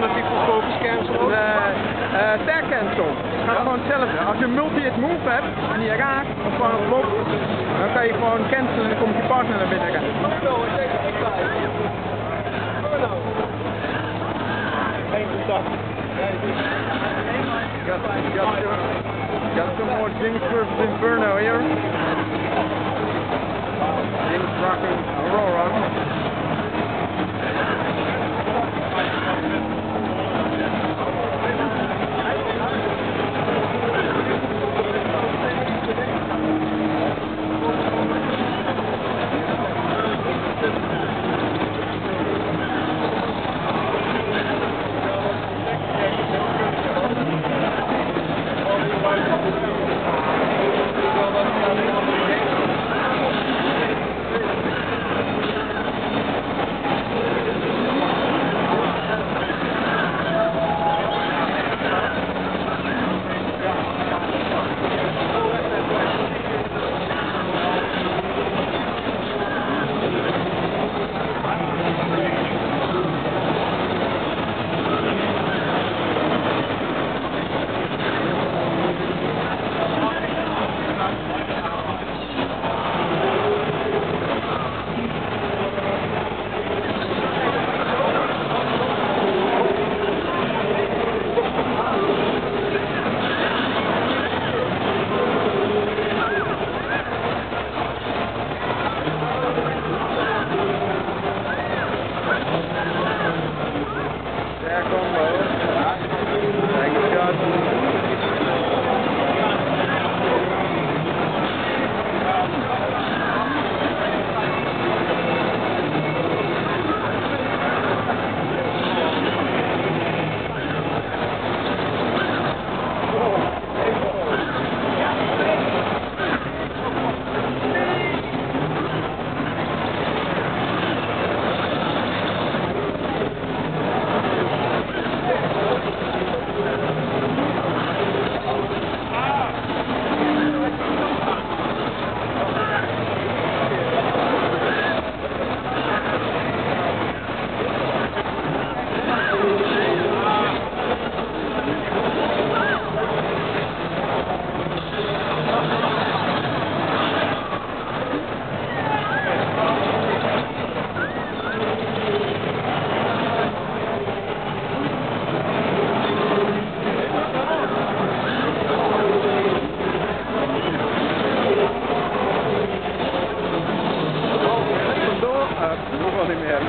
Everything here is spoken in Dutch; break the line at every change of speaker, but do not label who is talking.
die full focus cancel?
Uh, uh, tag cancel. Gewoon hetzelfde. Als je een multi-hit move hebt en je raakt of gewoon een blok, dan kan je gewoon cancelen en dan komt je partner naar binnen. Got, got, some, got some more Jinx versus Inferno here. primeiro.